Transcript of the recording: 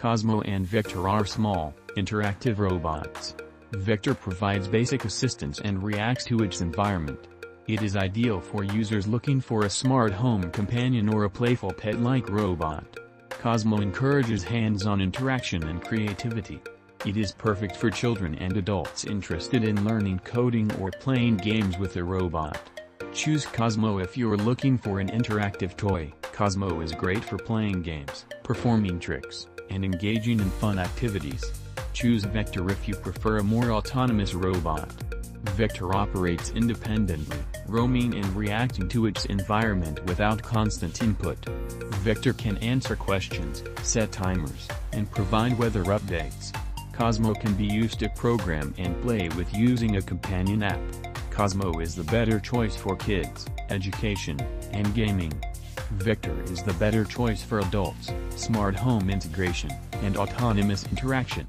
Cozmo and Vector are small, interactive robots. Vector provides basic assistance and reacts to its environment. It is ideal for users looking for a smart home companion or a playful pet-like robot. Cozmo encourages hands-on interaction and creativity. It is perfect for children and adults interested in learning coding or playing games with a robot. Choose Cozmo if you're looking for an interactive toy. Cozmo is great for playing games, performing tricks, and engaging in fun activities. Choose Vector if you prefer a more autonomous robot. Vector operates independently, roaming and reacting to its environment without constant input. Vector can answer questions, set timers, and provide weather updates. Cozmo can be used to program and play with using a companion app. Cozmo is the better choice for kids, education, and gaming. Vector is the better choice for adults, smart home integration, and autonomous interaction.